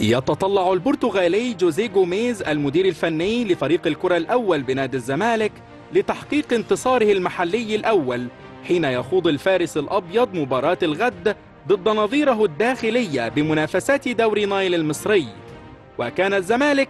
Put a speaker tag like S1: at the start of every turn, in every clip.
S1: يتطلع البرتغالي جوزيه جوميز المدير الفني لفريق الكرة الأول بنادي الزمالك لتحقيق انتصاره المحلي الأول حين يخوض الفارس الأبيض مباراة الغد ضد نظيره الداخلية بمنافسات دوري نايل المصري. وكان الزمالك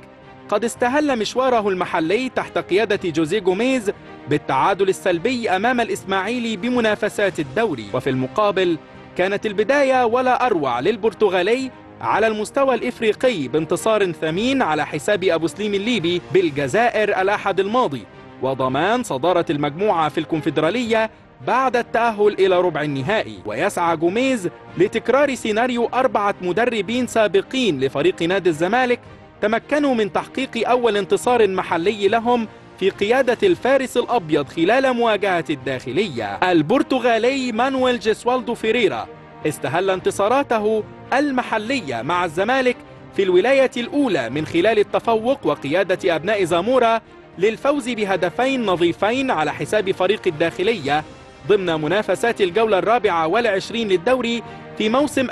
S1: قد استهل مشواره المحلي تحت قيادة جوزيه جوميز بالتعادل السلبي أمام الإسماعيلي بمنافسات الدوري. وفي المقابل كانت البداية ولا أروع للبرتغالي على المستوى الإفريقي بانتصار ثمين على حساب أبو سليم الليبي بالجزائر الأحد الماضي وضمان صدارة المجموعة في الكونفدرالية بعد التأهل إلى ربع النهائي. ويسعى جوميز لتكرار سيناريو أربعة مدربين سابقين لفريق نادي الزمالك تمكنوا من تحقيق أول انتصار محلي لهم في قيادة الفارس الأبيض خلال مواجهة الداخلية. البرتغالي مانويل جيسوالدو فيريرا استهل انتصاراته المحلية مع الزمالك في الولاية الأولى من خلال التفوق وقيادة أبناء زامورا للفوز بهدفين نظيفين على حساب فريق الداخلية ضمن منافسات الجولة الرابعة والعشرين للدوري في موسم 2014-2015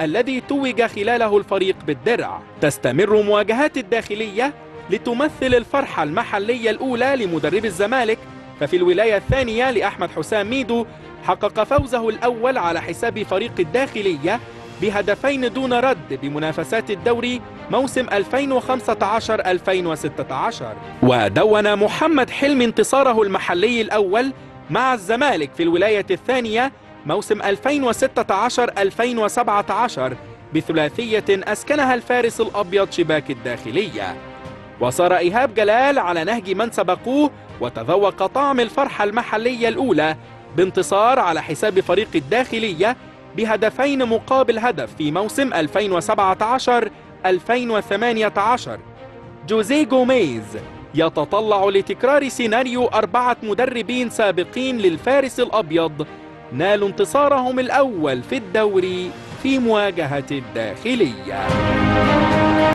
S1: الذي توج خلاله الفريق بالدرع. تستمر مواجهات الداخلية لتمثل الفرحة المحلية الأولى لمدرب الزمالك ففي الولاية الثانية لأحمد حسام ميدو حقق فوزه الأول على حساب فريق الداخلية بهدفين دون رد بمنافسات الدوري موسم 2015-2016 ودون محمد حلمي انتصاره المحلي الأول مع الزمالك في الولاية الثانية موسم 2016-2017 بثلاثية أسكنها الفارس الأبيض شباك الداخلية. وصار إيهاب جلال على نهج من سبقوه وتذوق طعم الفرحة المحلية الأولى بانتصار على حساب فريق الداخلية بهدفين مقابل هدف في موسم 2017-2018 جوزيه جوميز يتطلع لتكرار سيناريو أربعة مدربين سابقين للفارس الأبيض نالوا انتصارهم الأول في الدوري في مواجهة الداخلية.